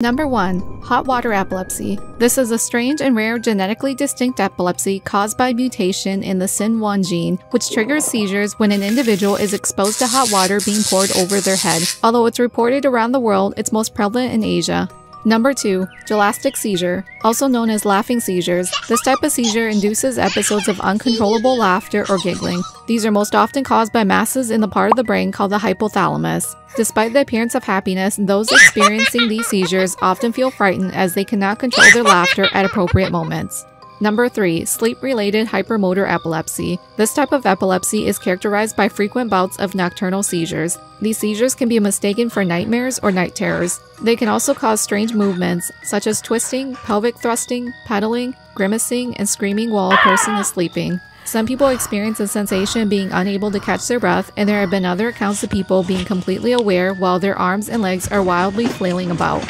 Number 1. Hot water epilepsy. This is a strange and rare genetically distinct epilepsy caused by mutation in the SYN1 gene, which triggers seizures when an individual is exposed to hot water being poured over their head. Although it's reported around the world, it's most prevalent in Asia. Number 2. Gelastic seizure, also known as laughing seizures. This type of seizure induces episodes of uncontrollable laughter or giggling. These are most often caused by masses in the part of the brain called the hypothalamus. Despite the appearance of happiness, those experiencing these seizures often feel frightened as they cannot control their laughter at appropriate moments. Number 3. Sleep-related hypermotor epilepsy. This type of epilepsy is characterized by frequent bouts of nocturnal seizures. These seizures can be mistaken for nightmares or night terrors. They can also cause strange movements, such as twisting, pelvic thrusting, pedaling, grimacing, and screaming while a person is sleeping. Some people experience a sensation of being unable to catch their breath, and there have been other accounts of people being completely aware while their arms and legs are wildly flailing about.